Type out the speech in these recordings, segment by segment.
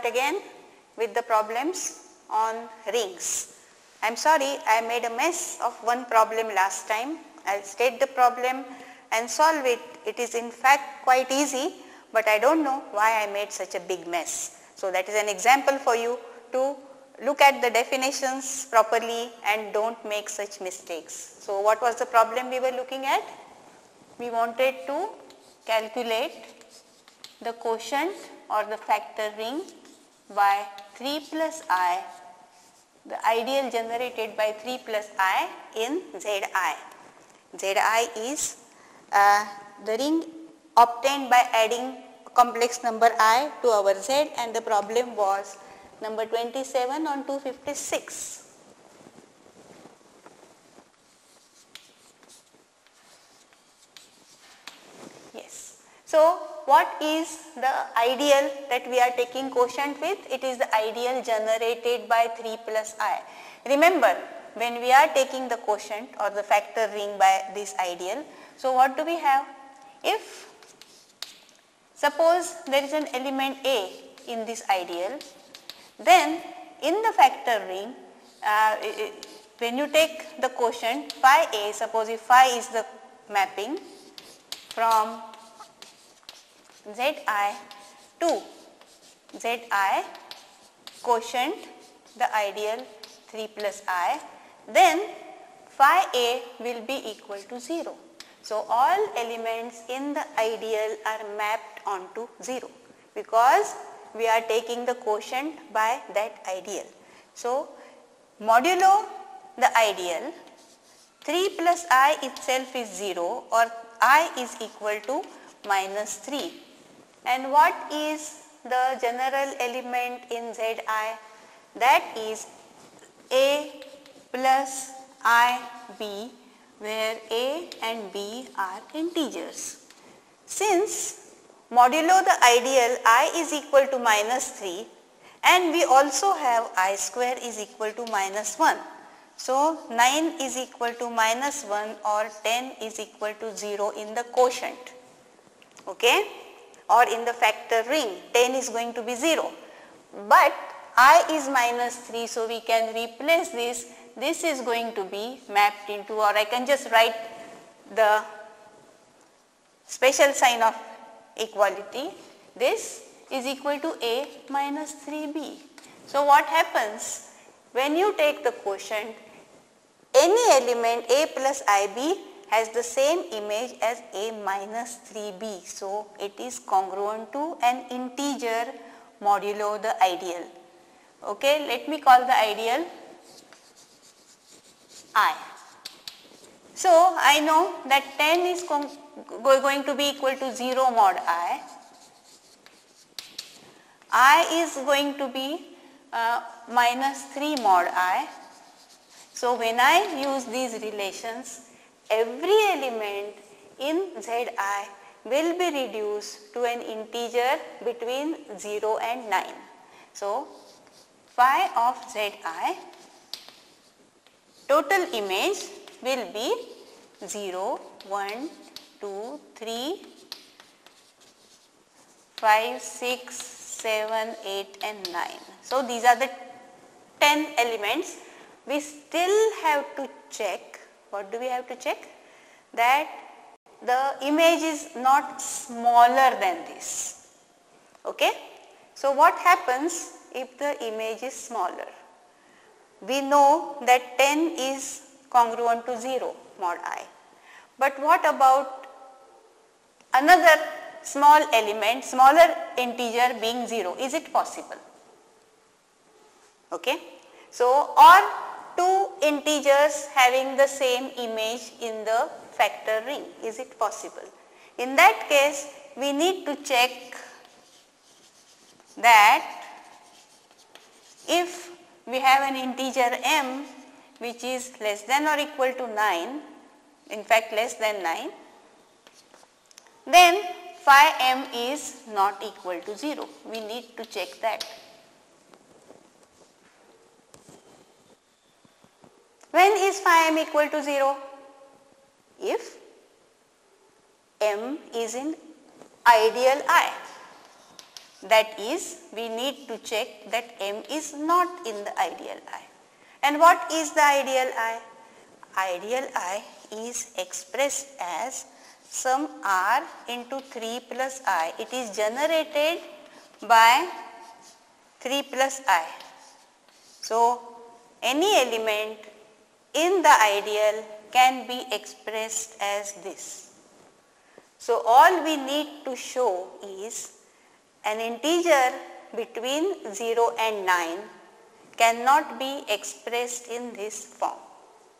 Start again with the problems on rings. I am sorry I made a mess of one problem last time. I will state the problem and solve it. It is in fact quite easy, but I do not know why I made such a big mess. So, that is an example for you to look at the definitions properly and do not make such mistakes. So, what was the problem we were looking at? We wanted to calculate the quotient or the factor ring by 3 plus i, the ideal generated by 3 plus i in Zi. Zi is uh, the ring obtained by adding complex number i to our z and the problem was number 27 on 256. Yes. So, what is the ideal that we are taking quotient with? It is the ideal generated by 3 plus i. Remember when we are taking the quotient or the factor ring by this ideal. So, what do we have? If suppose there is an element A in this ideal then in the factor ring, uh, when you take the quotient phi a, suppose if phi is the mapping from Zi 2. Zi quotient the ideal 3 plus i, then phi a will be equal to 0. So, all elements in the ideal are mapped onto 0 because we are taking the quotient by that ideal. So, modulo the ideal 3 plus i itself is 0 or i is equal to minus 3 and what is the general element in Zi that is a plus i b where a and b are integers. Since modulo the ideal i is equal to minus 3 and we also have i square is equal to minus 1. So, 9 is equal to minus 1 or 10 is equal to 0 in the quotient okay or in the factor ring 10 is going to be 0 but i is minus 3 so we can replace this. This is going to be mapped into or I can just write the special sign of equality. This is equal to a minus 3b. So, what happens? When you take the quotient any element a plus ib has the same image as a minus 3b. So, it is congruent to an integer modulo the ideal. Okay, let me call the ideal i. So, I know that 10 is going to be equal to 0 mod i. i is going to be uh, minus 3 mod i. So, when I use these relations, every element in Zi will be reduced to an integer between 0 and 9. So, phi of Zi total image will be 0, 1, 2, 3, 5, 6, 7, 8 and 9. So, these are the 10 elements. We still have to check, what do we have to check? That the image is not smaller than this. Okay? So, what happens if the image is smaller? We know that 10 is congruent to 0 mod i. But what about another small element, smaller integer being 0, is it possible? Okay. So, or two integers having the same image in the factor ring, is it possible? In that case, we need to check that if we have an integer m which is less than or equal to 9, in fact less than 9, then phi m is not equal to 0. We need to check that. When is phi m equal to 0? If m is in ideal I. that is we need to check that M is not in the ideal I. And what is the ideal I? Ideal I is expressed as sum R into 3 plus I. It is generated by 3 plus I. So, any element in the ideal can be expressed as this. So, all we need to show is an integer between 0 and 9 cannot be expressed in this form.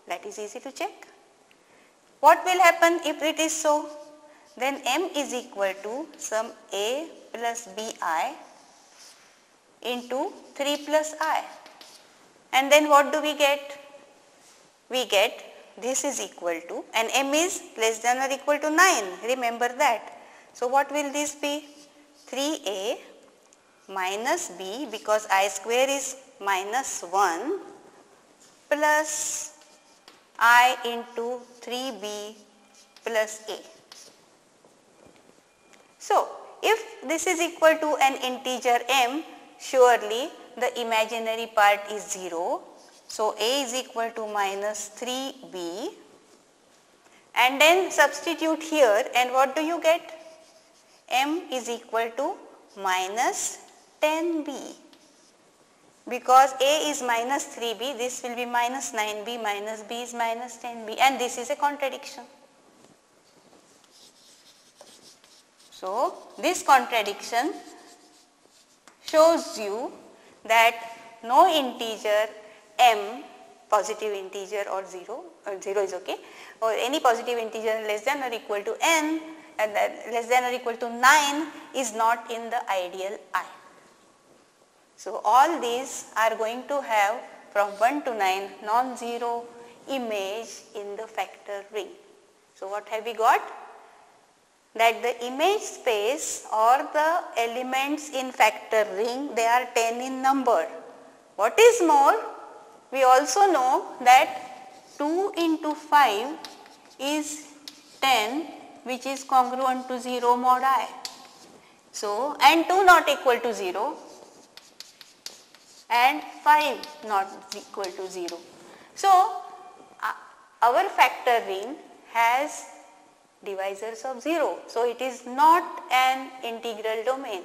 That is easy to check. What will happen if it is so? Then m is equal to some a plus bi into 3 plus i. And then what do we get? We get this is equal to and m is less than or equal to 9 remember that. So, what will this be? 3a minus b because i square is minus 1 plus i into 3b plus a. So, if this is equal to an integer m surely the imaginary part is 0 so, A is equal to minus 3B and then substitute here and what do you get? M is equal to minus 10B because A is minus 3B this will be minus 9B minus B is minus 10B and this is a contradiction. So, this contradiction shows you that no integer m positive integer or 0 or 0 is okay or any positive integer less than or equal to n and less than or equal to 9 is not in the ideal I. So, all these are going to have from 1 to 9 non-zero image in the factor ring. So, what have we got? That the image space or the elements in factor ring they are 10 in number. What is more we also know that 2 into 5 is 10 which is congruent to 0 mod i. So, and 2 not equal to 0 and 5 not equal to 0. So, uh, our factor ring has divisors of 0. So, it is not an integral domain.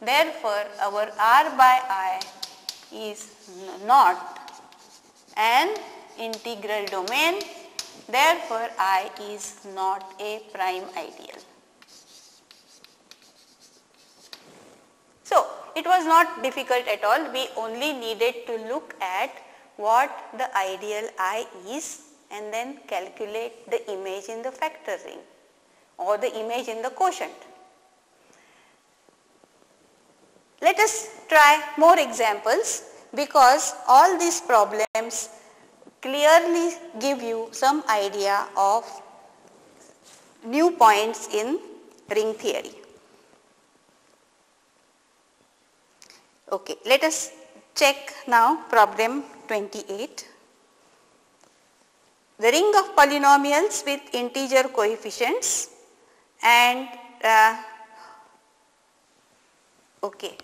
Therefore, our r by i is not an integral domain therefore I is not a prime ideal. So, it was not difficult at all we only needed to look at what the ideal I is and then calculate the image in the factor ring or the image in the quotient. Let us try more examples because all these problems clearly give you some idea of new points in ring theory. Okay, let us check now problem 28. The ring of polynomials with integer coefficients and uh, okay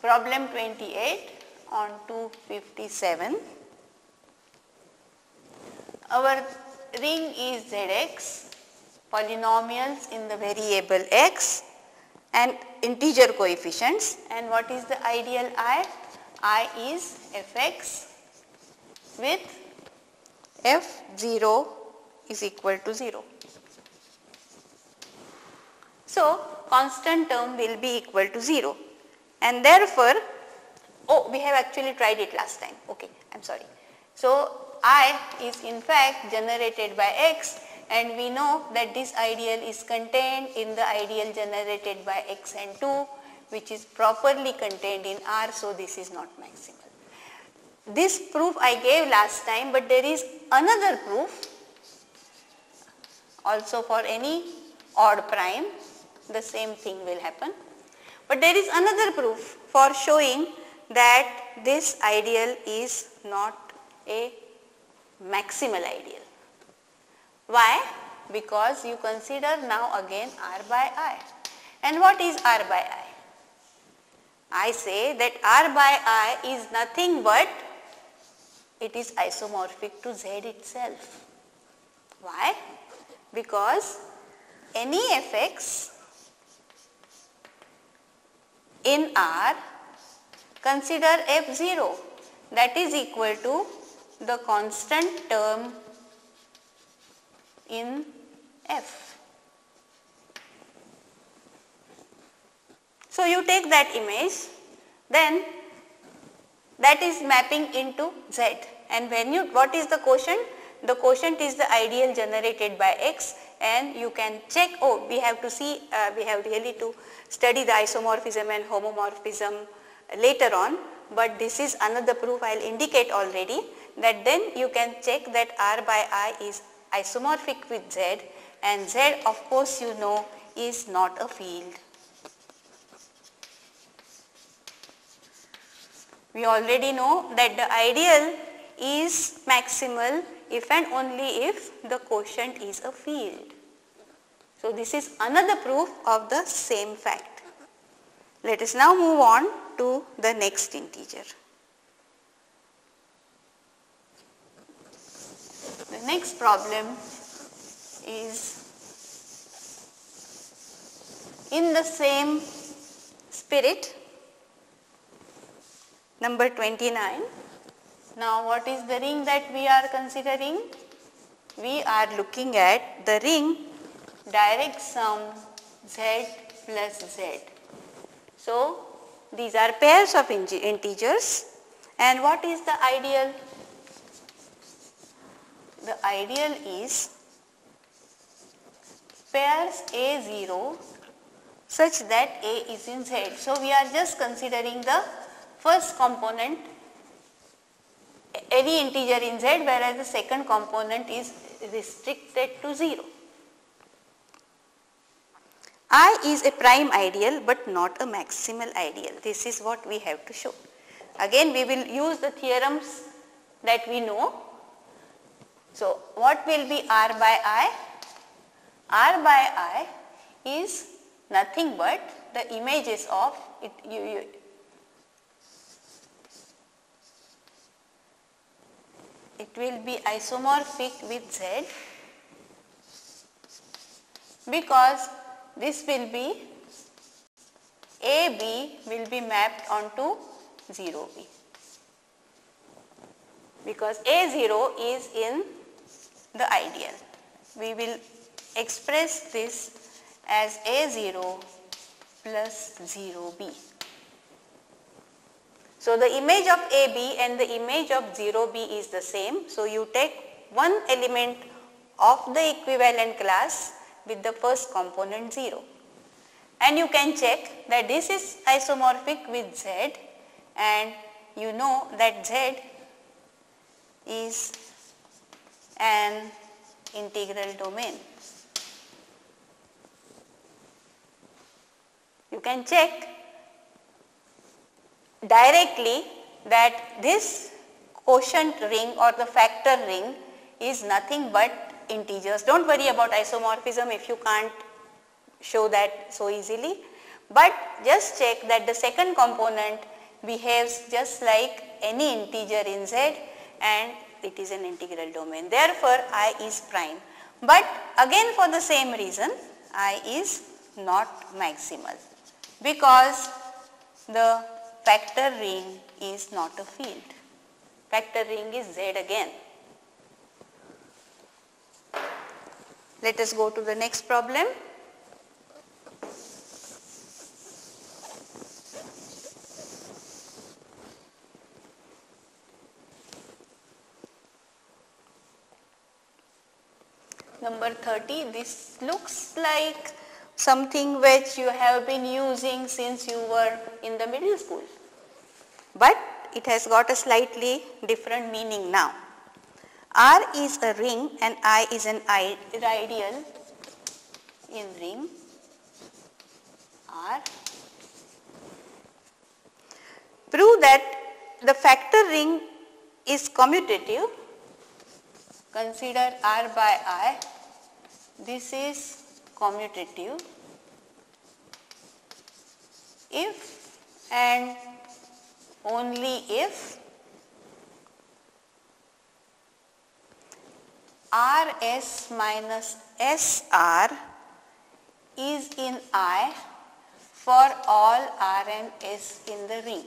Problem 28 on 257. Our ring is Zx, polynomials in the variable x and integer coefficients and what is the ideal I? I is fx with f0 is equal to 0. So, constant term will be equal to 0 and therefore, oh we have actually tried it last time okay I am sorry. So, I is in fact generated by x and we know that this ideal is contained in the ideal generated by x and 2 which is properly contained in R. So, this is not maximal. This proof I gave last time, but there is another proof also for any odd prime the same thing will happen. But there is another proof for showing that this ideal is not a maximal ideal. Why? Because you consider now again R by I. And what is R by I? I say that R by I is nothing but it is isomorphic to Z itself. Why? Because any fx in R consider f0 that is equal to the constant term in f. So, you take that image then that is mapping into z and when you what is the quotient? The quotient is the ideal generated by x and you can check oh we have to see uh, we have really to study the isomorphism and homomorphism later on but this is another proof I will indicate already that then you can check that R by I is isomorphic with Z and Z of course you know is not a field. We already know that the ideal is maximal if and only if the quotient is a field. So, this is another proof of the same fact. Let us now move on to the next integer. The next problem is in the same spirit number 29 now what is the ring that we are considering? We are looking at the ring direct sum z plus z. So, these are pairs of integers and what is the ideal? The ideal is pairs A0 such that A is in Z. So, we are just considering the first component any integer in z whereas the second component is restricted to 0. I is a prime ideal but not a maximal ideal. This is what we have to show. Again we will use the theorems that we know. So what will be R by I? R by I is nothing but the images of it, you, you, it will be isomorphic with Z because this will be AB will be mapped onto 0B because A0 is in the ideal. We will express this as A0 plus 0B. So, the image of AB and the image of 0B is the same. So, you take one element of the equivalent class with the first component 0 and you can check that this is isomorphic with Z and you know that Z is an integral domain. You can check directly that this quotient ring or the factor ring is nothing but integers. Do not worry about isomorphism if you can't show that so easily, but just check that the second component behaves just like any integer in Z and it is an integral domain. Therefore, I is prime. But again for the same reason I is not maximal because the factor ring is not a field. Factor ring is Z again. Let us go to the next problem. Number 30, this looks like something which you have been using since you were in the middle school. But it has got a slightly different meaning now. R is a ring and I is an ideal in ring R. Prove that the factor ring is commutative. Consider R by I. This is commutative if and only if Rs minus Sr is in I for all R and S in the ring.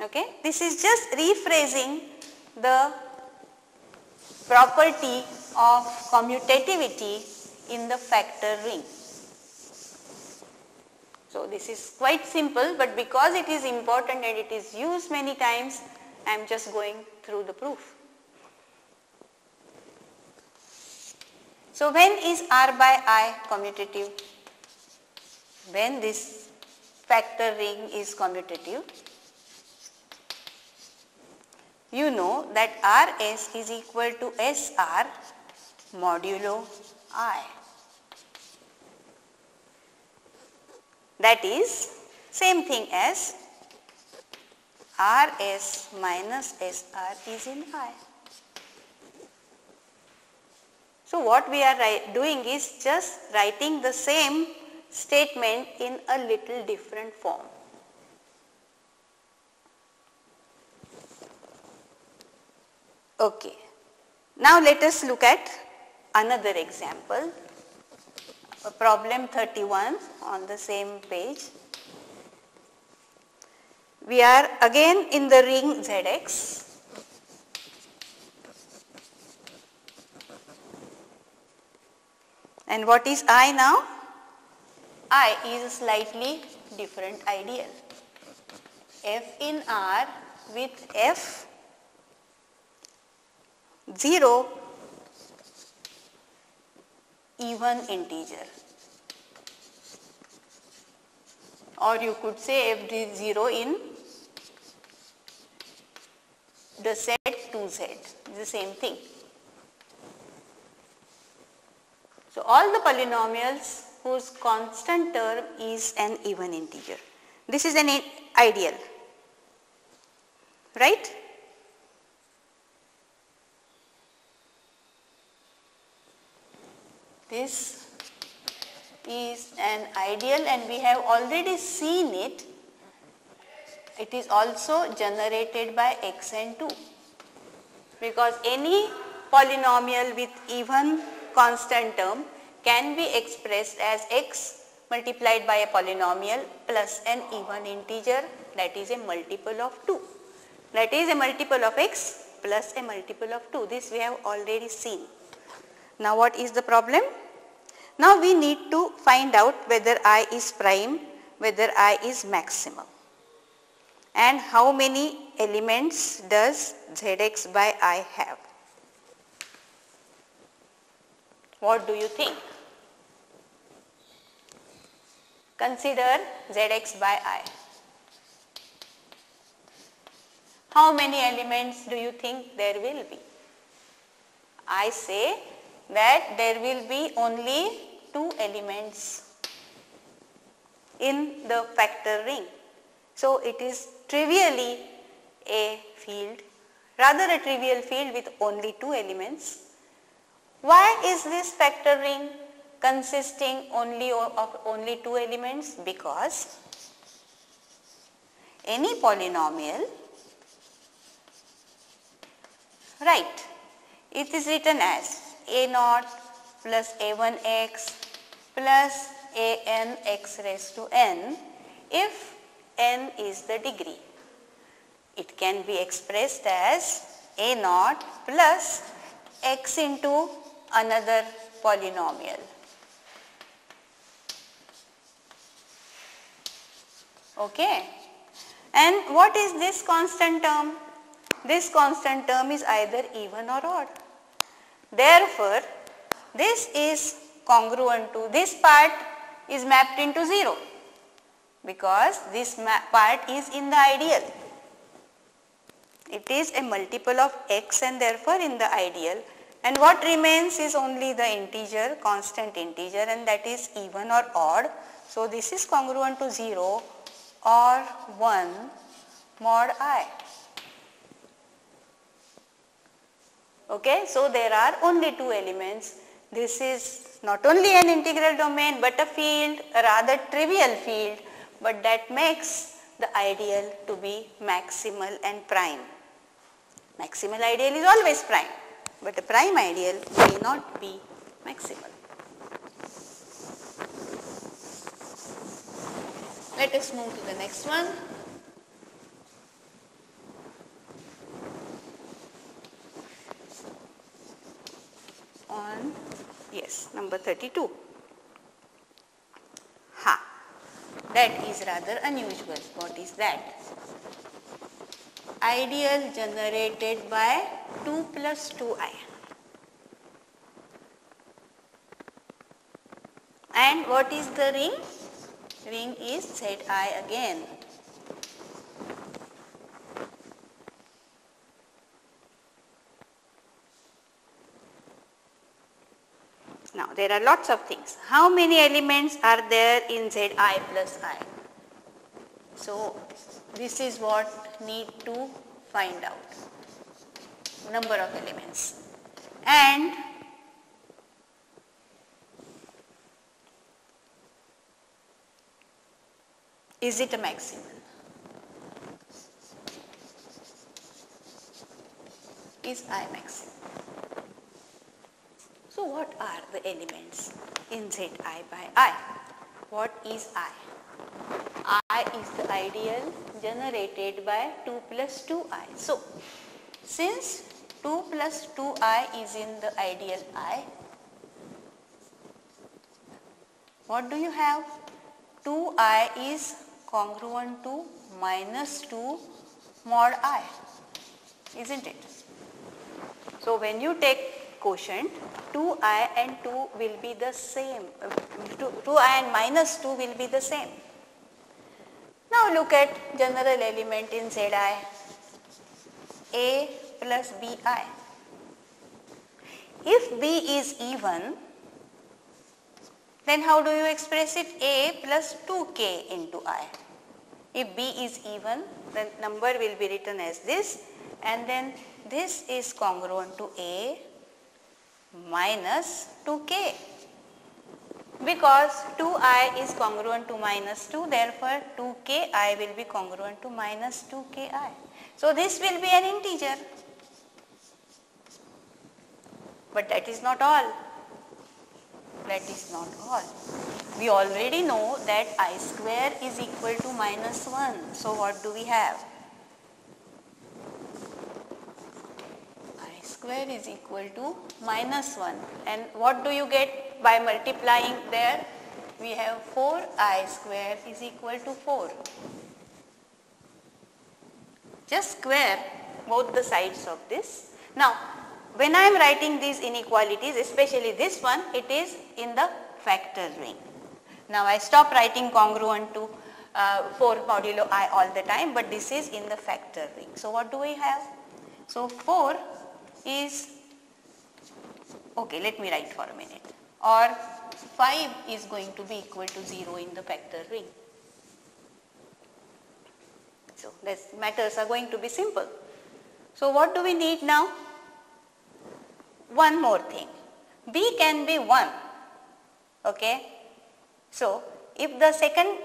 Okay. This is just rephrasing the property of commutativity in the factor ring. So, this is quite simple, but because it is important and it is used many times, I am just going through the proof. So, when is R by I commutative? When this factor ring is commutative, you know that Rs is equal to Sr modulo I. That is same thing as Rs minus Sr is in I. So, what we are doing is just writing the same statement in a little different form. Okay. Now, let us look at another example, problem 31 on the same page. We are again in the ring Zx And what is I now? I is a slightly different ideal. F in R with F 0 even integer or you could say f 0 in the set 2z the same thing. So, all the polynomials whose constant term is an even integer. This is an ideal, right? This is an ideal and we have already seen it. It is also generated by x and 2 because any polynomial with even constant term can be expressed as x multiplied by a polynomial plus an even integer that is a multiple of 2. That is a multiple of x plus a multiple of 2. This we have already seen. Now what is the problem? Now we need to find out whether i is prime, whether i is maximum and how many elements does zx by i have. What do you think? Consider Zx by i. How many elements do you think there will be? I say that there will be only two elements in the factor ring. So, it is trivially a field, rather a trivial field with only two elements why is this factor ring consisting only of only two elements? Because any polynomial, right, it is written as a naught plus a1x plus a n x raised to n if n is the degree. It can be expressed as a naught plus x into another polynomial. Okay. And what is this constant term? This constant term is either even or odd. Therefore, this is congruent to this part is mapped into 0 because this part is in the ideal. It is a multiple of x and therefore in the ideal and what remains is only the integer, constant integer and that is even or odd. So, this is congruent to 0 or 1 mod i. Okay, so there are only two elements this is not only an integral domain but a field, a rather trivial field, but that makes the ideal to be maximal and prime. Maximal ideal is always prime, but the prime ideal may not be maximal. Let us move to the next one. On, yes, number 32. Ha, that is rather unusual. What is that? Ideal generated by 2 plus 2i. And what is the ring? Ring is Zi again. Now there are lots of things. How many elements are there in Zi plus i? So this is what need to find out. Number of elements. And is it a maximal? Is I maximal? So what are the elements in Zi by I? What is I? I is the ideal generated by 2 plus 2i. So since 2 plus 2i is in the ideal I, what do you have? 2i is congruent to minus 2 mod i, isn't it? So when you take quotient 2i and 2 will be the same, 2i and minus 2 will be the same. Now look at general element in Zi, a plus bi. If b is even, then how do you express it? a plus 2k into i. If b is even, then number will be written as this and then this is congruent to a minus 2k because 2i is congruent to minus 2 therefore 2ki will be congruent to minus 2ki. So this will be an integer but that is not all that is not all. We already know that i square is equal to minus 1 so what do we have? Square is equal to minus 1 and what do you get by multiplying there? We have 4i square is equal to 4. Just square both the sides of this. Now when I am writing these inequalities especially this one it is in the factor ring. Now I stop writing congruent to uh, 4 modulo i all the time but this is in the factor ring. So what do we have? So 4 is okay let me write for a minute or 5 is going to be equal to 0 in the factor ring. So this matters are going to be simple. So what do we need now? One more thing. B can be 1. Okay. So if the second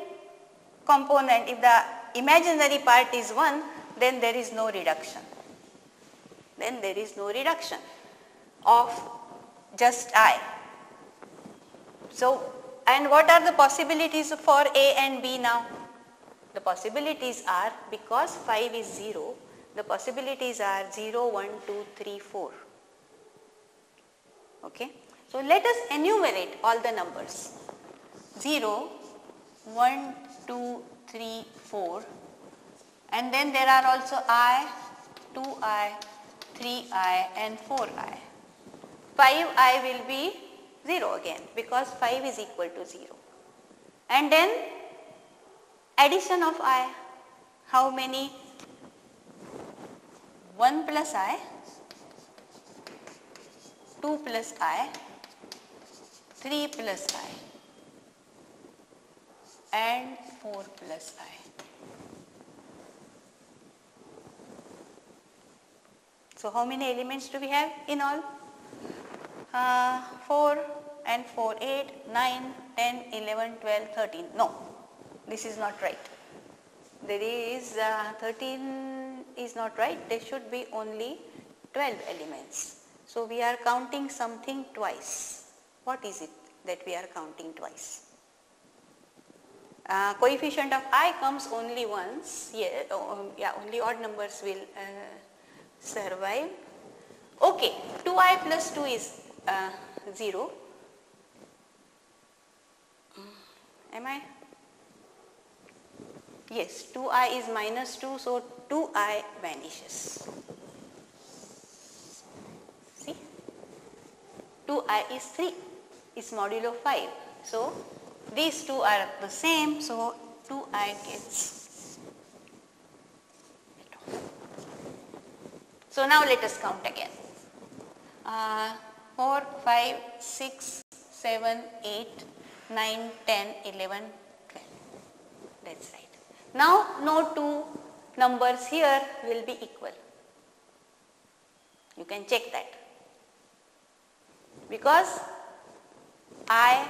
component, if the imaginary part is 1, then there is no reduction then there is no reduction of just I. So, and what are the possibilities for A and B now? The possibilities are because 5 is 0, the possibilities are 0, 1, 2, 3, 4. Okay. So, let us enumerate all the numbers 0, 1, 2, 3, 4 and then there are also I, 2I, 3i and 4i. 5i will be 0 again because 5 is equal to 0. And then addition of i, how many? 1 plus i, 2 plus i, 3 plus i and 4 plus i. So how many elements do we have in all? uh, 4 and 4, 8, 9, 10, 11, 12, 13. No, this is not right. There is uh, 13 is not right. There should be only 12 elements. So, we are counting something twice. What is it that we are counting twice? Uh, coefficient of i comes only once, yeah, um, yeah only odd numbers will uh, survive. Okay, 2i plus 2 is uh, 0. Am I? Yes, 2i is minus 2, so 2i vanishes. See? 2i is 3, is modulo 5. So, these two are the same, so 2i gets. So, now let us count again. Uh, 4, 5, 6, 7, 8, 9, 10, 11, 12. That is right. Now, no two numbers here will be equal. You can check that. Because i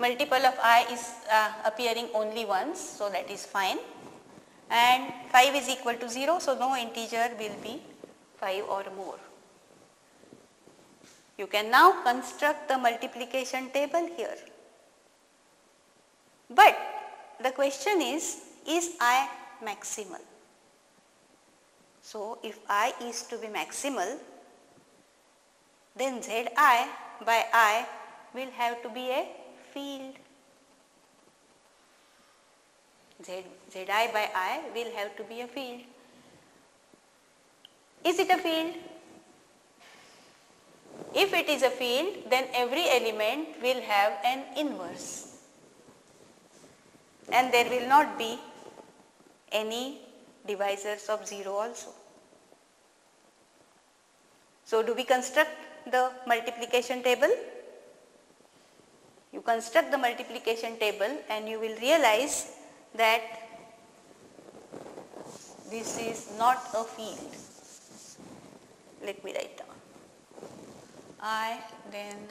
multiple of i is uh, appearing only once, so that is fine and 5 is equal to 0, so no integer will be 5 or more. You can now construct the multiplication table here. But the question is, is i maximal? So, if i is to be maximal, then zi by i will have to be a field. Z, Zi by i will have to be a field. Is it a field? If it is a field, then every element will have an inverse and there will not be any divisors of 0 also. So, do we construct the multiplication table? You construct the multiplication table and you will realize that this is not a field. Let me write down. I then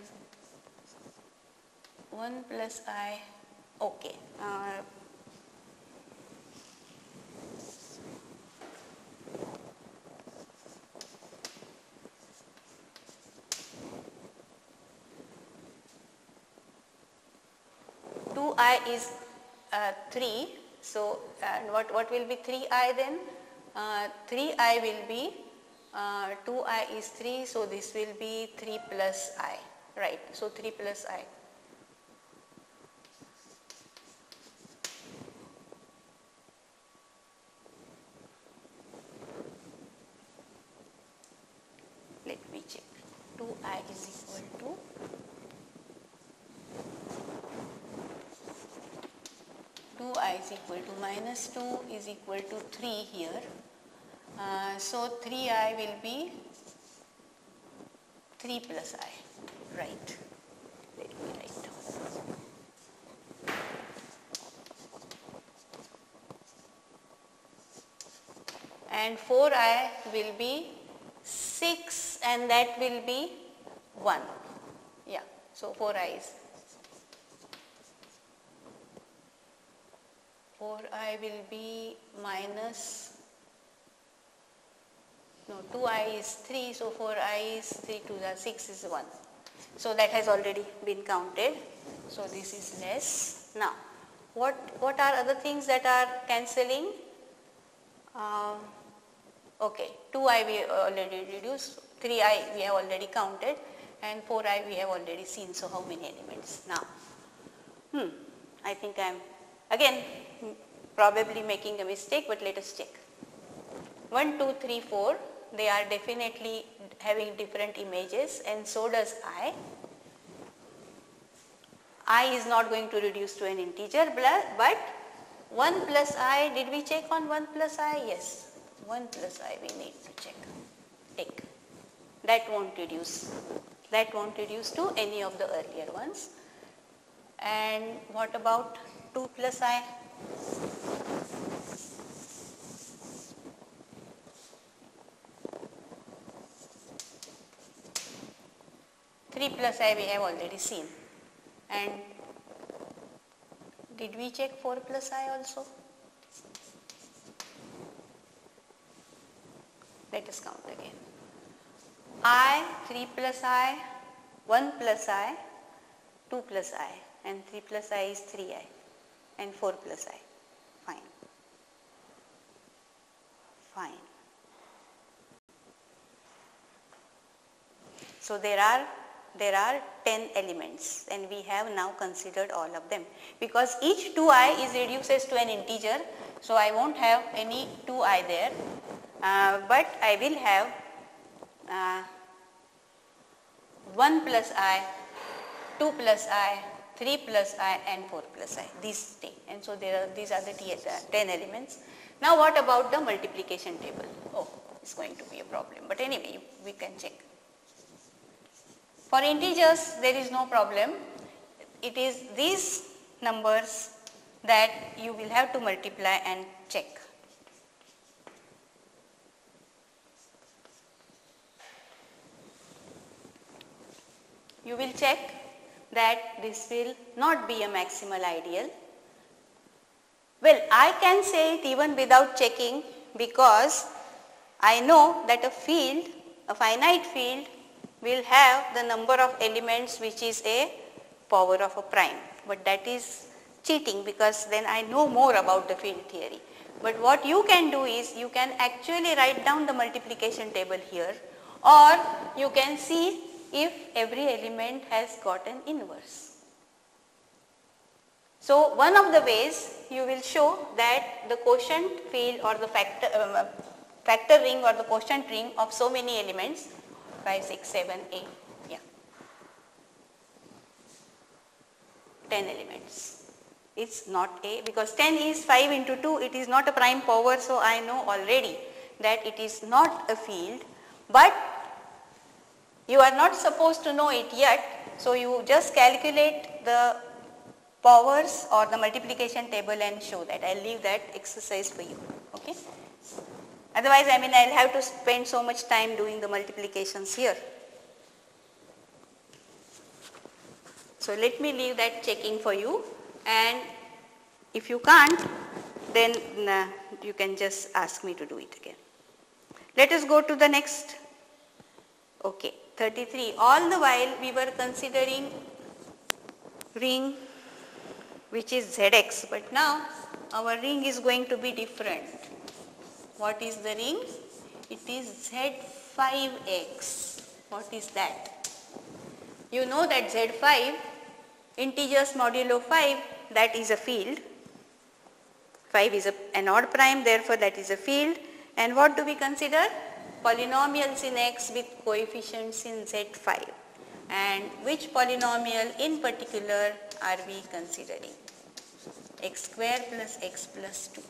1 plus I, okay. Uh, 2i is uh, 3. So, uh, what, what will be 3i then? Uh, 3i will be, uh, 2i is 3, so this will be 3 plus i, right. So, 3 plus i. Let me check. 2i is equal to 2i is equal to minus 2 is equal to 3 here. Uh, so 3i will be 3 plus i, right. Let me write down. And 4i will be 6 and that will be 1. Yeah, so 4i is 4i will be minus, no 2i is 3, so 4i is 3 to the 6 is 1. So that has already been counted. So this is less. Now what, what are other things that are cancelling? Um, okay, 2i we already reduced, 3i we have already counted and 4i we have already seen. So how many elements? Now, hmm, I think I am Again probably making a mistake but let us check. 1, 2, 3, 4 they are definitely having different images and so does i. i is not going to reduce to an integer but 1 plus i did we check on 1 plus i? Yes 1 plus i we need to check take that won't reduce that won't reduce to any of the earlier ones and what about 2 plus i. 3 plus i we have already seen and did we check 4 plus i also? Let us count again. i, 3 plus i, 1 plus i, 2 plus i and 3 plus i is 3i and 4 plus i. Fine. Fine. So there are there are 10 elements and we have now considered all of them because each 2i is reduces to an integer so I won't have any 2i there uh, but I will have uh, 1 plus i, 2 plus i, 3 plus i and 4 plus i these 10 and so there are these are the uh, 10 elements. Now what about the multiplication table? Oh it's going to be a problem but anyway we can check. For integers there is no problem. It is these numbers that you will have to multiply and check. You will check that this will not be a maximal ideal. Well, I can say it even without checking because I know that a field, a finite field will have the number of elements which is a power of a prime. But that is cheating because then I know more about the field theory. But what you can do is you can actually write down the multiplication table here or you can see if every element has got an inverse. So one of the ways you will show that the quotient field or the factor, uh, factor ring or the quotient ring of so many elements 5, 6, 7, 8, yeah. 10 elements. It's not A because 10 is 5 into 2, it is not a prime power so I know already that it is not a field but you are not supposed to know it yet so you just calculate the powers or the multiplication table and show that. I will leave that exercise for you. Okay. Otherwise, I mean, I will have to spend so much time doing the multiplications here. So, let me leave that checking for you and if you can't, then uh, you can just ask me to do it again. Let us go to the next. Okay, 33. All the while we were considering ring which is Zx, but now our ring is going to be different. What is the ring? It is Z5x. What is that? You know that Z5, integers modulo 5, that is a field. 5 is a, an odd prime, therefore that is a field. And what do we consider? Polynomials in x with coefficients in Z5. And which polynomial in particular are we considering? x square plus x plus 2.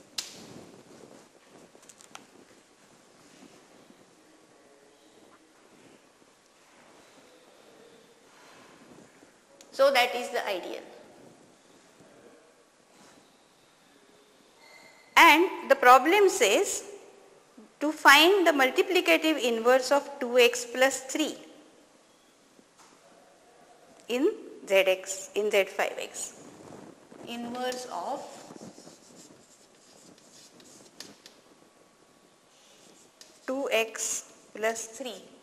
So that is the ideal. And the problem says to find the multiplicative inverse of 2x plus 3 in zx, in z5x. Inverse of two x plus 3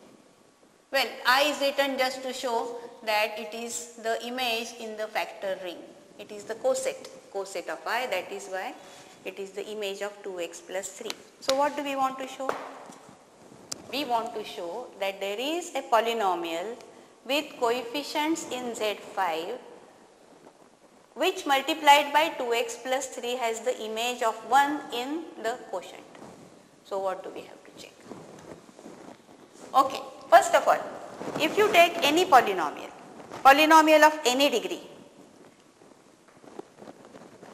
well, I is written just to show that it is the image in the factor ring. It is the coset, coset of i that is why it is the image of 2x plus 3. So, what do we want to show? We want to show that there is a polynomial with coefficients in Z5 which multiplied by 2x plus 3 has the image of 1 in the quotient. So, what do we have to check? Okay. First of all, if you take any polynomial, polynomial of any degree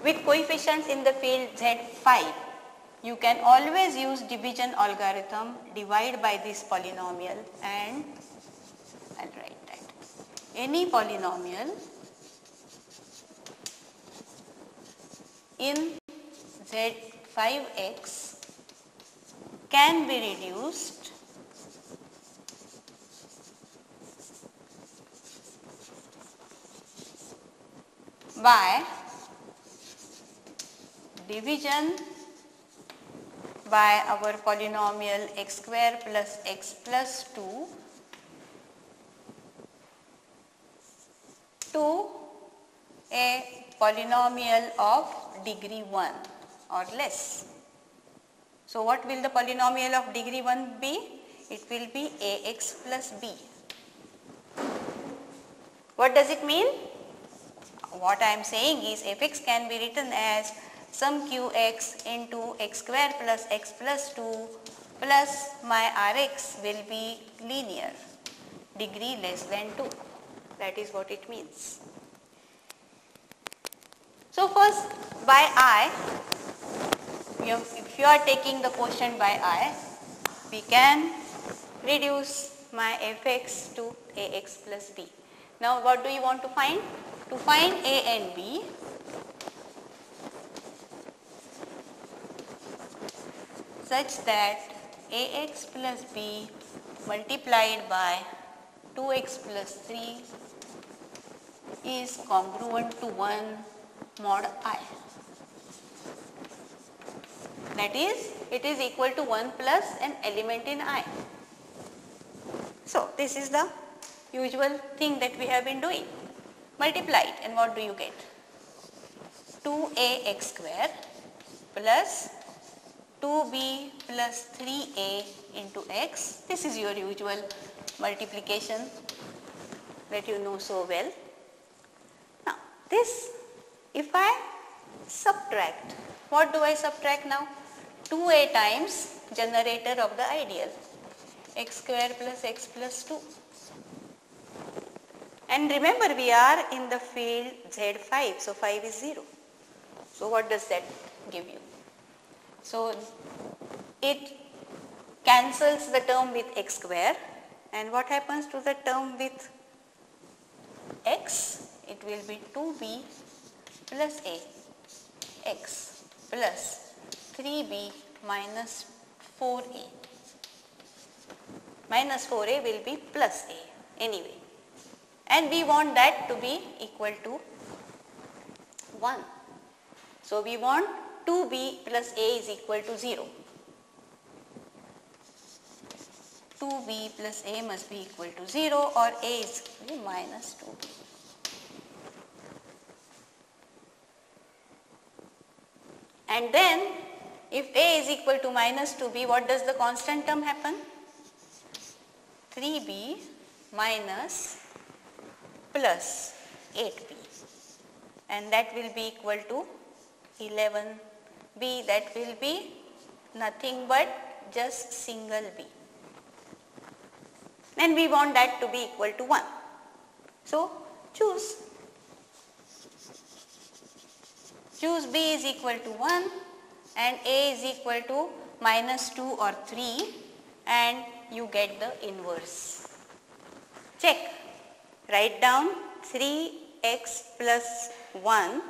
with coefficients in the field z5, you can always use division algorithm, divide by this polynomial and I will write that. Any polynomial in z5x can be reduced by division by our polynomial x square plus x plus 2 to a polynomial of degree 1 or less. So, what will the polynomial of degree 1 be? It will be ax plus b. What does it mean? What I am saying is fx can be written as some qx into x square plus x plus 2 plus my rx will be linear degree less than 2 that is what it means. So first by i if you are taking the quotient by i we can reduce my fx to ax plus b. Now what do you want to find? To find a and b such that ax plus b multiplied by 2x plus 3 is congruent to 1 mod i. That is, it is equal to 1 plus an element in i. So, this is the usual thing that we have been doing. Multiply it and what do you get? 2ax square plus 2b plus 3a into x. This is your usual multiplication that you know so well. Now, this if I subtract, what do I subtract now? 2a times generator of the ideal x square plus x plus 2. And remember we are in the field Z5, so 5 is 0. So what does that give you? So, it cancels the term with x square and what happens to the term with x? It will be 2b plus a x plus 3b minus 4a. Minus 4a will be plus a anyway and we want that to be equal to 1. So, we want 2b plus a is equal to 0. 2b plus a must be equal to 0 or a is minus 2b. And then if a is equal to minus 2b, what does the constant term happen? 3b minus plus 8b and that will be equal to 11 B. That will be nothing but just single B. And we want that to be equal to 1. So, choose. Choose B is equal to 1 and A is equal to minus 2 or 3 and you get the inverse. Check, write down 3x plus 1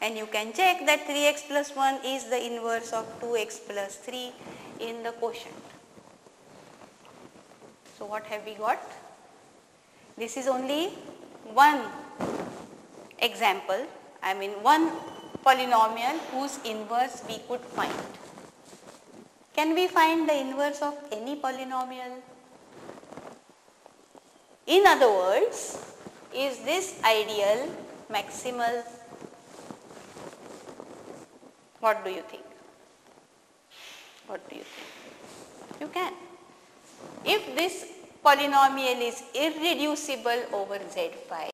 and you can check that 3x plus 1 is the inverse of 2x plus 3 in the quotient. So what have we got? This is only one example, I mean one polynomial whose inverse we could find. Can we find the inverse of any polynomial? In other words, is this ideal maximal what do you think? What do you think? You can. If this polynomial is irreducible over Z5,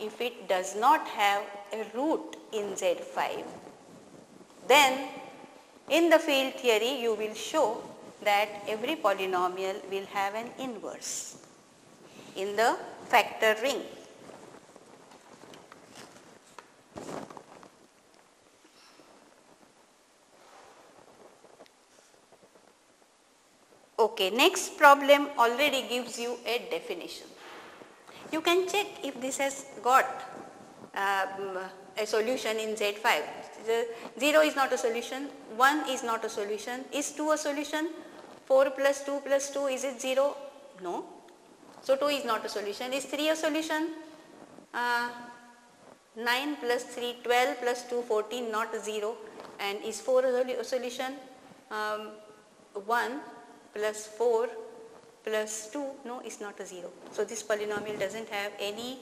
if it does not have a root in Z5, then in the field theory you will show that every polynomial will have an inverse in the factor ring. Okay, next problem already gives you a definition. You can check if this has got um, a solution in Z5. The 0 is not a solution, 1 is not a solution, is 2 a solution, 4 plus 2 plus 2 is it 0? No. So 2 is not a solution, is 3 a solution? Uh, 9 plus 3 12 plus 2 14 not 0 and is 4 a solution um, 1 plus 4 plus 2 no is not a 0. So, this polynomial does not have any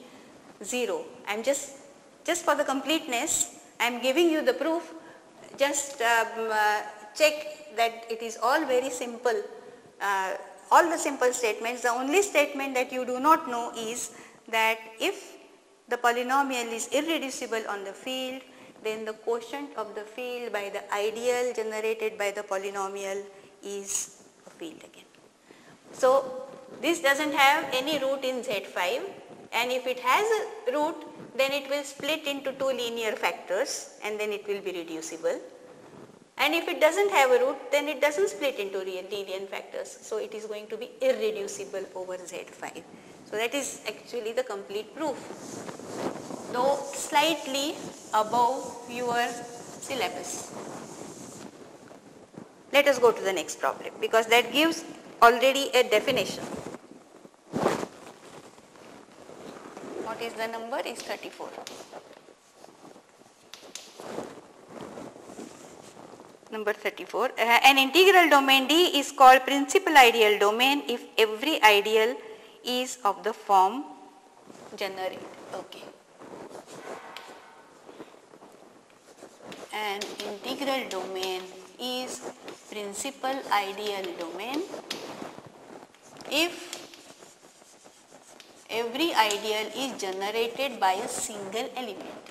0. I am just just for the completeness I am giving you the proof just um, uh, check that it is all very simple uh, all the simple statements the only statement that you do not know is that if the polynomial is irreducible on the field then the quotient of the field by the ideal generated by the polynomial is a field again. So, this does not have any root in Z5 and if it has a root then it will split into two linear factors and then it will be reducible and if it does not have a root then it does not split into real linear factors. So, it is going to be irreducible over Z5. So, that is actually the complete proof though slightly above your syllabus. Let us go to the next problem because that gives already a definition. What is the number is 34. Number 34, uh, an integral domain D is called principal ideal domain if every ideal is of the form generated. Okay. An integral domain is principal ideal domain if every ideal is generated by a single element.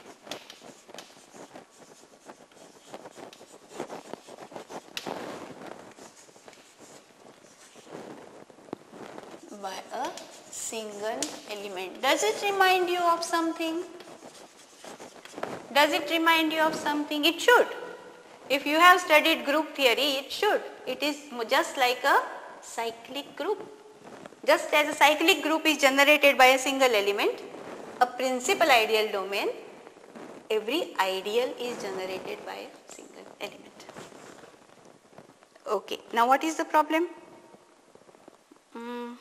by a single element. Does it remind you of something? Does it remind you of something? It should. If you have studied group theory, it should. It is just like a cyclic group. Just as a cyclic group is generated by a single element, a principal ideal domain, every ideal is generated by a single element. Okay. Now what is the problem? Mm.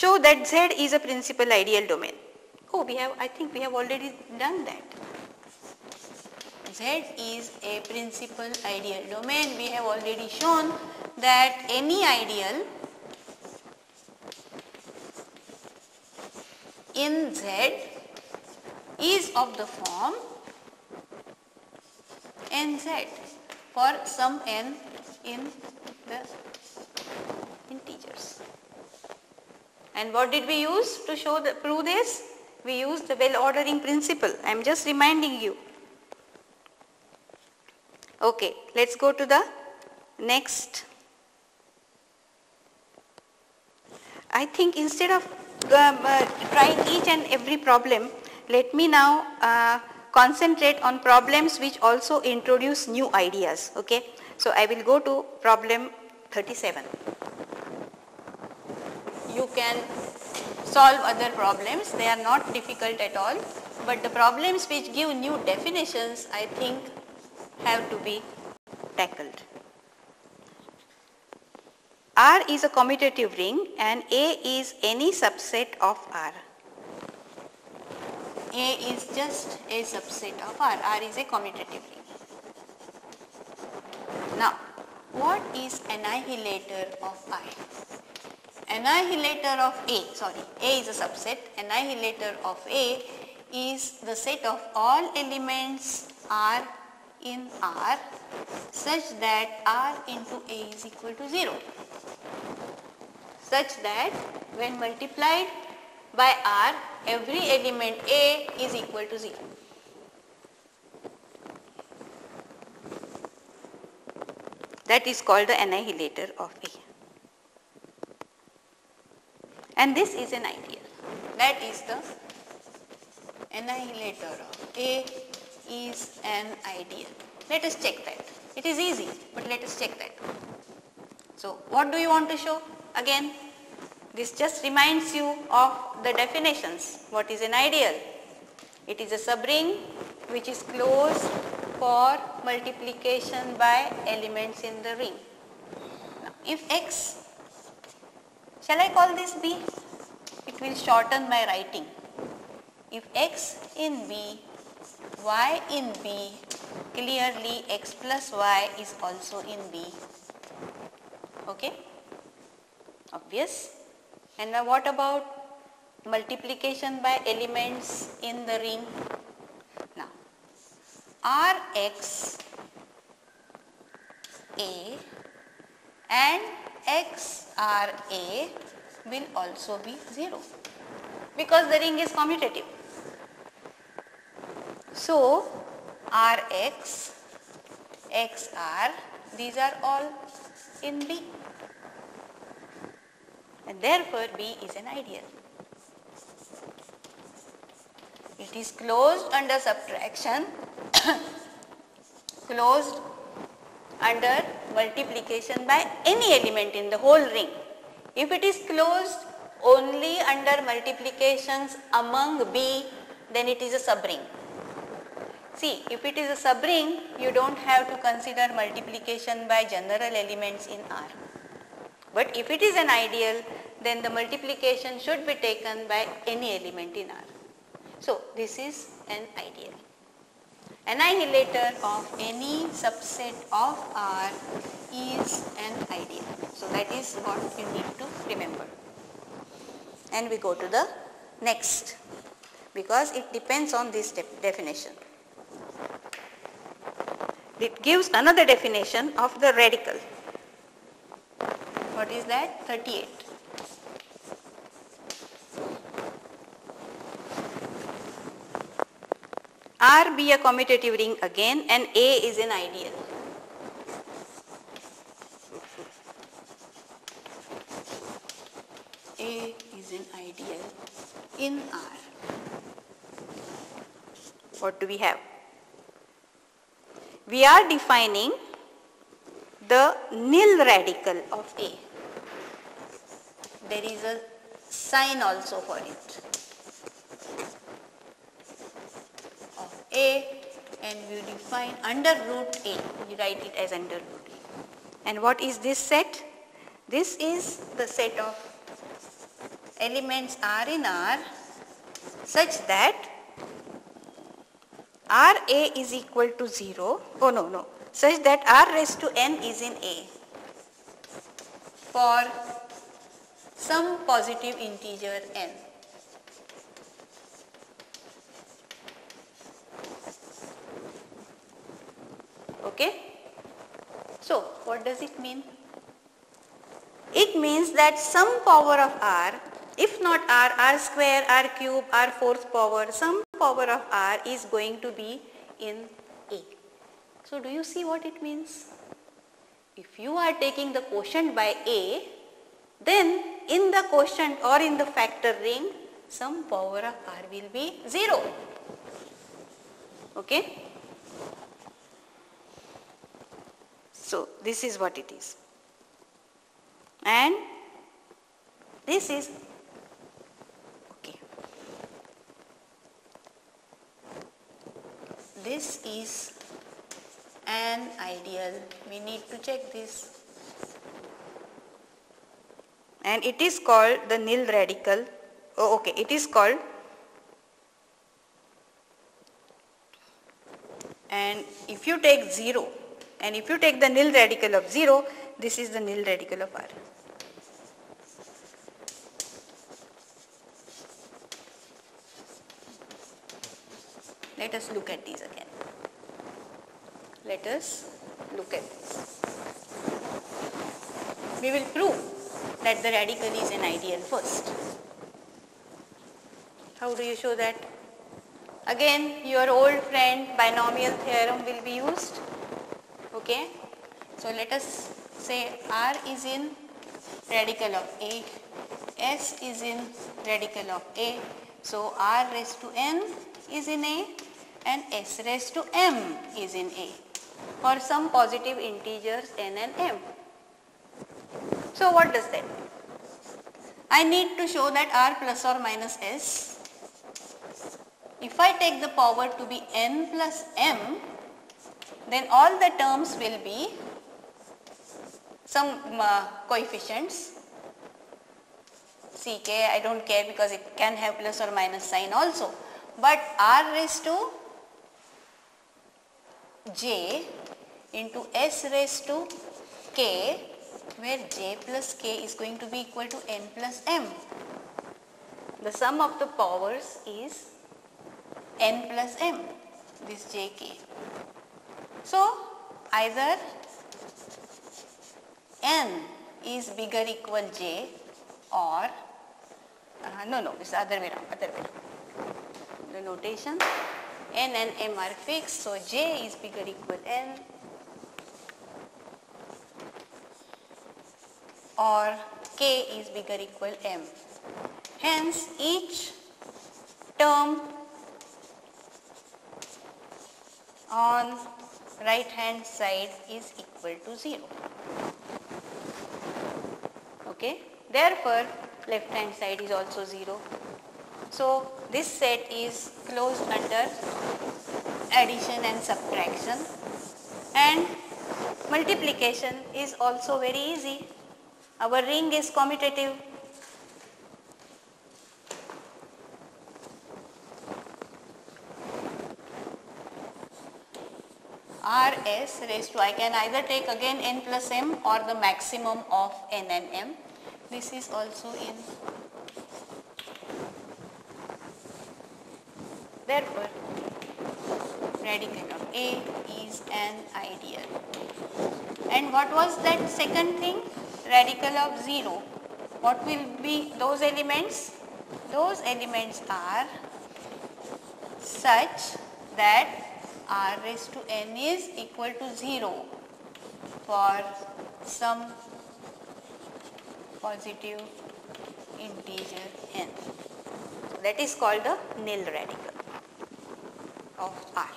Show that Z is a principal ideal domain. Oh, we have, I think we have already done that. Z is a principal ideal domain. We have already shown that any ideal in Z is of the form nz for some n in the integers. And what did we use to show the prove this? we used the well ordering principle. I am just reminding you. Okay, let us go to the next. I think instead of um, uh, trying each and every problem, let me now uh, concentrate on problems which also introduce new ideas. Okay, so I will go to problem 37. You can solve other problems. They are not difficult at all, but the problems which give new definitions I think have to be tackled. R is a commutative ring and A is any subset of R. A is just a subset of R. R is a commutative ring. Now, what is annihilator of I? Annihilator of A, sorry, A is a subset, annihilator of A is the set of all elements R in R such that R into A is equal to 0 such that when multiplied by R every element A is equal to 0. That is called the annihilator of A and this is an ideal. That is the annihilator of A is an ideal. Let us check that. It is easy, but let us check that. So, what do you want to show? Again, this just reminds you of the definitions. What is an ideal? It is a subring which is closed for multiplication by elements in the ring. Now, if x Shall I call this B? It will shorten my writing. If x in B, y in B, clearly x plus y is also in B. Okay? Obvious? And now what about multiplication by elements in the ring? Now, Rx A and XRA will also be 0 because the ring is commutative. So, Rx, XR these are all in B and therefore B is an ideal. It is closed under subtraction, closed under multiplication by any element in the whole ring. If it is closed only under multiplications among B, then it is a subring. See, if it is a subring, you don't have to consider multiplication by general elements in R. But if it is an ideal, then the multiplication should be taken by any element in R. So, this is an ideal. Annihilator of any subset of R is an ideal. So, that is what you need to remember. And we go to the next because it depends on this de definition. It gives another definition of the radical. What is that? 38. R be a commutative ring again and A is an ideal. A is an ideal in R. What do we have? We are defining the nil radical of A. There is a sign also for it. A and we define under root A. We write it as under root A. And what is this set? This is the set of elements R in R such that Ra is equal to 0, oh no, no, such that R raised to n is in A for some positive integer n. Okay? So, what does it mean? It means that some power of R, if not R, R square, R cube, R fourth power, some power of R is going to be in A. So, do you see what it means? If you are taking the quotient by A, then in the quotient or in the factor ring, some power of R will be 0. Okay? So, this is what it is. And this is okay. This is an ideal. We need to check this. And it is called the nil radical. Oh, okay, it is called and if you take 0 and if you take the nil radical of 0, this is the nil radical of R. Let us look at these again. Let us look at this. We will prove that the radical is an ideal first. How do you show that? Again, your old friend binomial theorem will be used. Okay. So, let us say R is in radical of A, S is in radical of A. So, R raised to n is in A and S raised to m is in A for some positive integers n and m. So, what does that mean? I need to show that R plus or minus S. If I take the power to be n plus m, then all the terms will be some uh, coefficients ck I don't care because it can have plus or minus sign also but r raised to j into s raised to k where j plus k is going to be equal to n plus m. The sum of the powers is n plus m this jk. So either n is bigger equal j or uh, no no it's the other way around other way around. The notation n and m are fixed so j is bigger equal n or k is bigger equal m. Hence each term on right hand side is equal to 0. Okay. Therefore, left hand side is also 0. So, this set is closed under addition and subtraction and multiplication is also very easy. Our ring is commutative. Rs raised to I can either take again n plus m or the maximum of n and m. This is also in therefore radical of A is an ideal. And what was that second thing? Radical of 0. What will be those elements? Those elements are such that r raised to n is equal to 0 for some positive integer n. That is called the nil radical of r.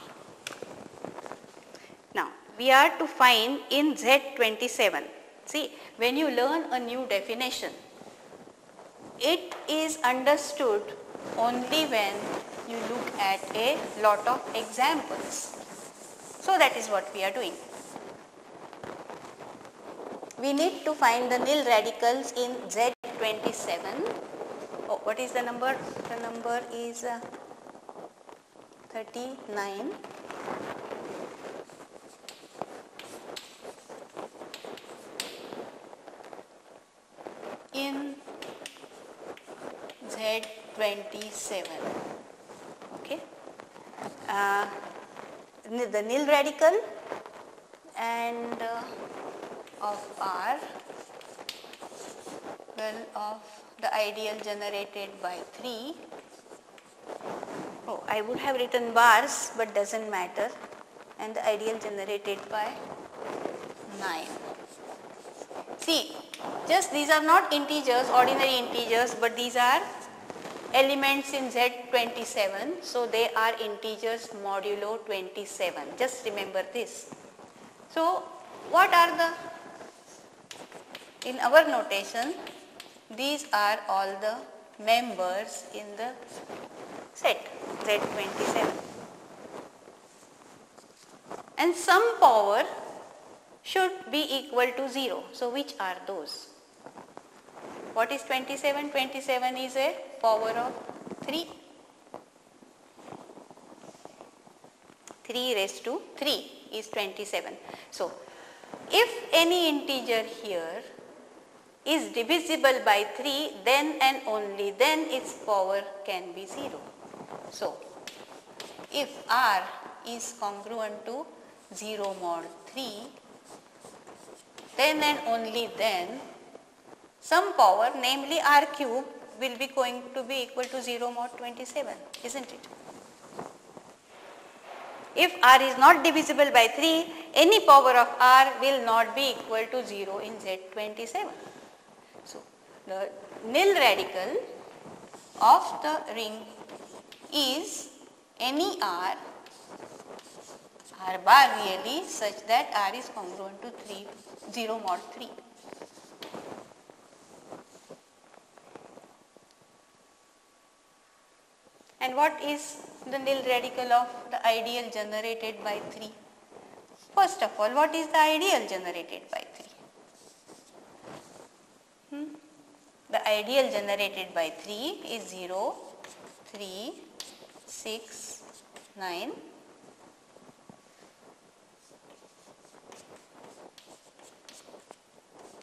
Now, we are to find in Z27. See, when you learn a new definition, it is understood only when you look at a lot of examples. So that is what we are doing. We need to find the nil radicals in Z27. Oh, what is the number? The number is uh, 39. In Z27 okay uh, the nil radical and uh, of R well of the ideal generated by 3 oh I would have written bars but doesn't matter. And the ideal generated by 9 see just these are not integers ordinary integers but these are elements in Z27. So, they are integers modulo 27 just remember this. So, what are the in our notation these are all the members in the set Z27 and some power should be equal to 0. So, which are those? What is 27? 27 is a power of 3. 3 raised to 3 is 27. So, if any integer here is divisible by 3 then and only then its power can be 0. So, if r is congruent to 0 mod 3 then and only then some power namely r cube will be going to be equal to 0 mod 27 isn't it. If r is not divisible by 3 any power of r will not be equal to 0 in Z27. So, the nil radical of the ring is any r r bar really such that r is congruent to 3 0 mod 3. And what is the nil radical of the ideal generated by 3? First of all, what is the ideal generated by 3? Hmm? the ideal generated by 3 is 0, 3, 6, 9.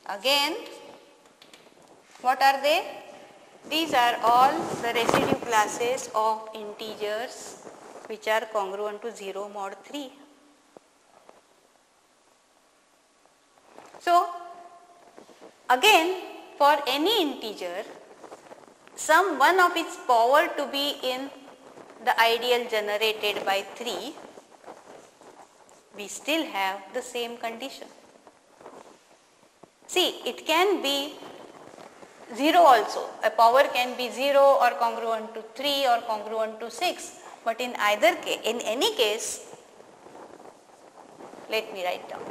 Again, what are they? These are all the residue classes of integers which are congruent to 0 mod 3. So, again for any integer some one of its power to be in the ideal generated by 3 we still have the same condition. See it can be 0 also. A power can be 0 or congruent to 3 or congruent to 6. But in either case, in any case, let me write down.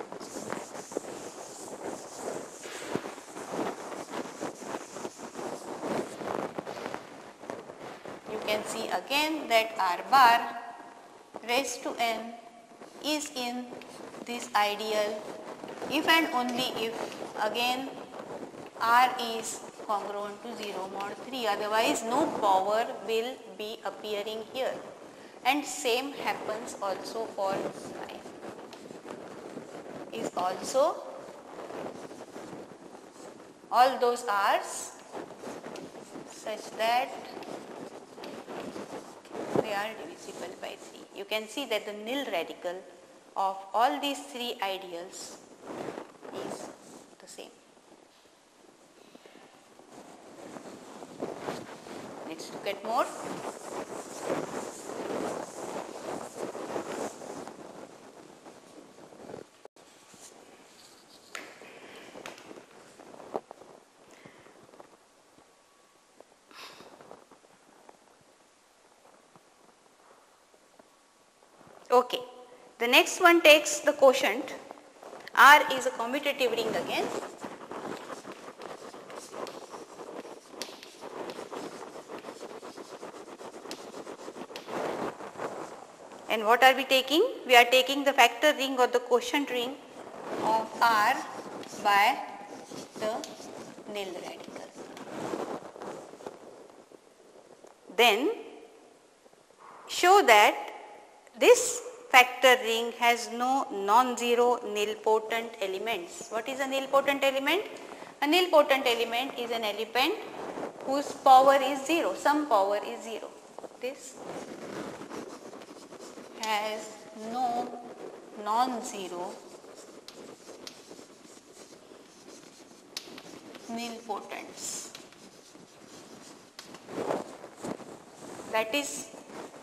You can see again that r bar raised to n is in this ideal if and only if again r is congruent to 0 mod 3 otherwise no power will be appearing here and same happens also for 5 is also all those r's such that they are divisible by 3. You can see that the nil radical of all these three ideals is the same. Look at more. Okay. The next one takes the quotient. R is a commutative ring again. And what are we taking? We are taking the factor ring or the quotient ring of R by the nil radical. Then show that this factor ring has no non-zero nilpotent elements. What is a nilpotent element? A nilpotent element is an element whose power is 0, some power is 0. This has no non-zero nilpotents. That is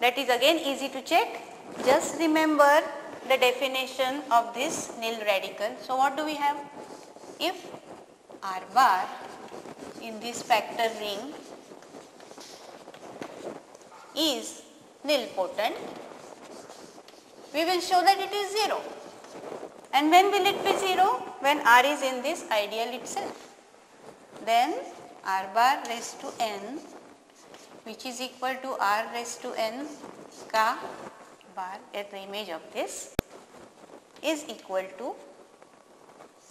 that is again easy to check. Just remember the definition of this nil radical. So what do we have? If R bar in this factor ring is nilpotent, we will show that it is 0. And when will it be 0? When R is in this ideal itself. Then R bar raised to n which is equal to R raised to n ka bar at the image of this is equal to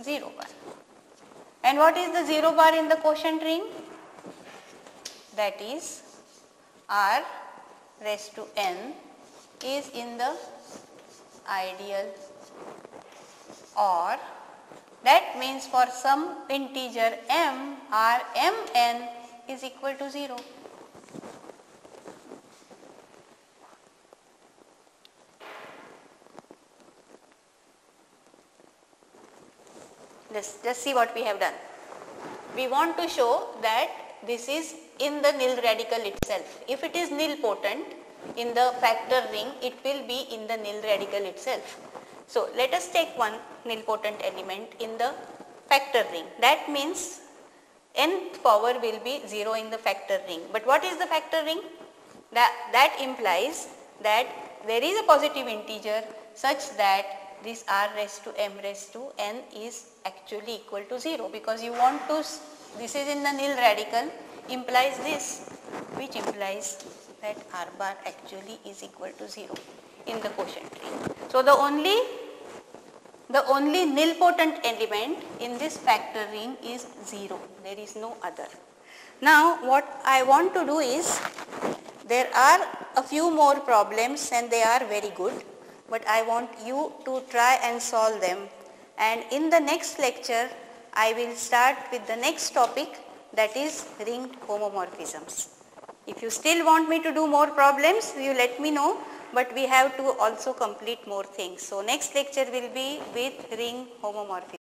0 bar. And what is the 0 bar in the quotient ring? That is R raised to n is in the ideal or that means for some integer m r m n is equal to 0. Let's just see what we have done. We want to show that this is in the nil radical itself. If it is nilpotent in the factor ring, it will be in the nil radical itself. So, let us take one nilpotent element in the factor ring. That means nth power will be 0 in the factor ring. But what is the factor ring? That, that implies that there is a positive integer such that this r raised to m raised to n is actually equal to 0 because you want to, this is in the nil radical implies this which implies that r bar actually is equal to 0 in the quotient ring. So, the only the only nilpotent element in this factor ring is 0, there is no other. Now what I want to do is, there are a few more problems and they are very good, but I want you to try and solve them and in the next lecture I will start with the next topic that is ring homomorphisms. If you still want me to do more problems, you let me know, but we have to also complete more things. So next lecture will be with ring homomorphism.